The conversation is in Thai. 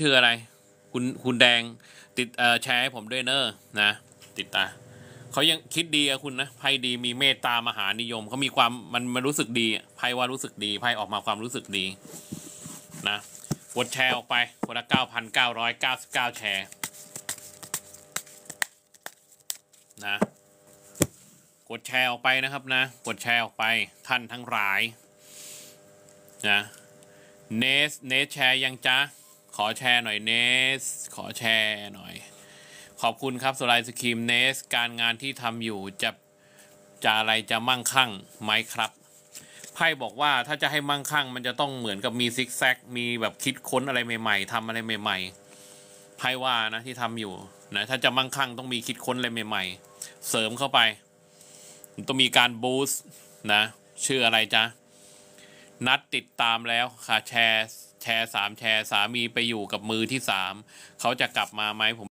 ชื่ออะไร คุณคุณแดงติดเอ่อแชร์ให้ผมด้วยเนอะนะ ติดตาเขายังคิดดีอะคุณนะไพ่ดีมีเมตตามหานิยมเขามีความมันมันรู้สึกดีไพ่ว่ารู้สึกดีไพ่ออกมาความรู้สึกดีนะกดแชร์ออกไปคนละเก้าพันเก้าร้อยเก้าสิบเก้าแชร์นะกดแชร์ออกไปนะครับนะ กดแชร์ออกไปท่านทั้งหลายนะเนสเนสแชร์ยังจ๊ะ ขอแชร์หน่อยเนส ขอแชร์หน่อย ขอบคุณครับสไลด์สครีมเนส การงานที่ทำอยู่จะจะอะไรจะมั่งคั่งไหมครับไพ่บอกว่าถ้าจะให้มั่งคั่ง มันจะต้องเหมือนกับมีซิกแซกมีแบบคิดค้นอะไรใหม่ ๆทำอะไรใหม่ ๆไพ่ว่านะที่ทำอยู่นะถ้าจะมั่งคั่งต้องมีคิดค้นอะไรใหม่ ๆ เสริมเข้าไปต้องมีการบูสต์นะชื่ออะไรจ๊ะนัดติดตามแล้วค่ะแชร์ แชร์สามแชร์สามีไปอยู่กับมือที่สามเขาจะกลับมาไหมผม